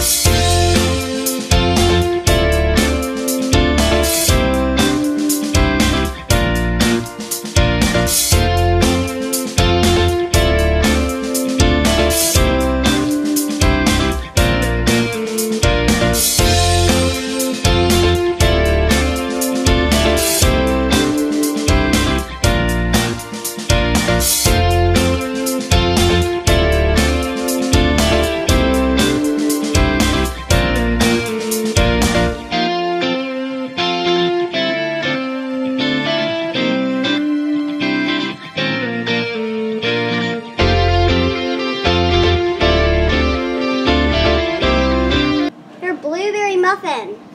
Thank muffin.